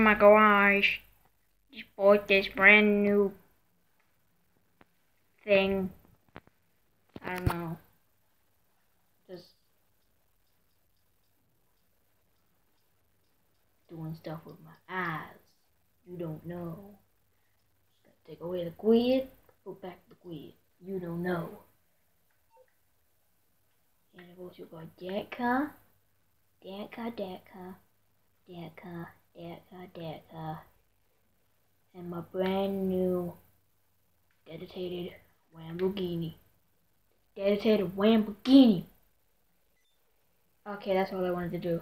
my garage. Just bought this brand new thing. I don't know. Just doing stuff with my eyes. You don't know. Take away the quid, put back the quid. You don't know. And I go to go car, Decca, Decca, Decca, Decca, Decca, and my brand new dedicated Lamborghini. Dedicated Lamborghini. Okay, that's all I wanted to do.